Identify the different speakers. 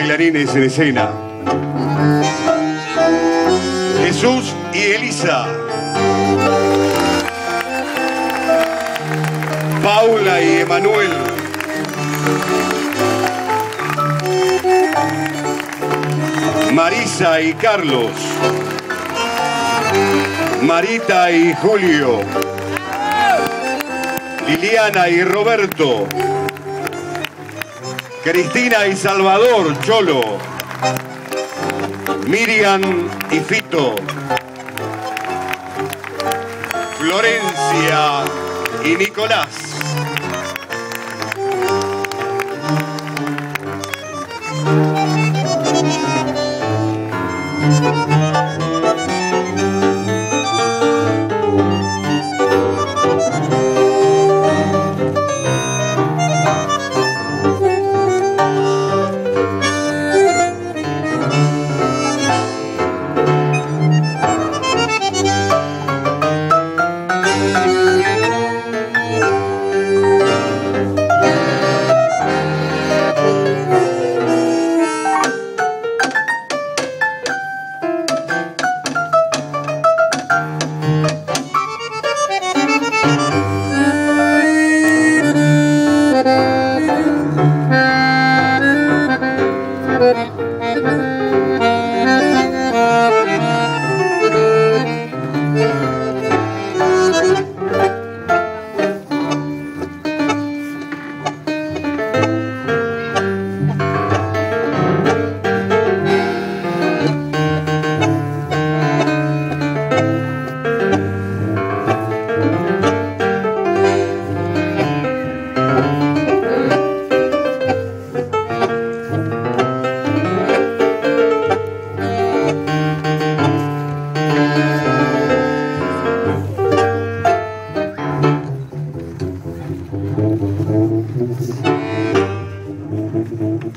Speaker 1: bailarines en escena. Jesús y Elisa. Paula y Emanuel. Marisa y Carlos. Marita y Julio. Liliana y Roberto. Cristina y Salvador, Cholo. Miriam y Fito. Florencia y Nicolás.